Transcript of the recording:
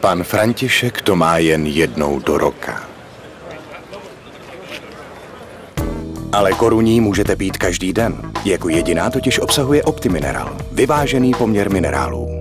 Pan František to má jen jednou do roka. Ale koruní můžete pít každý den. Jako jediná totiž obsahuje Optimineral, vyvážený poměr minerálů.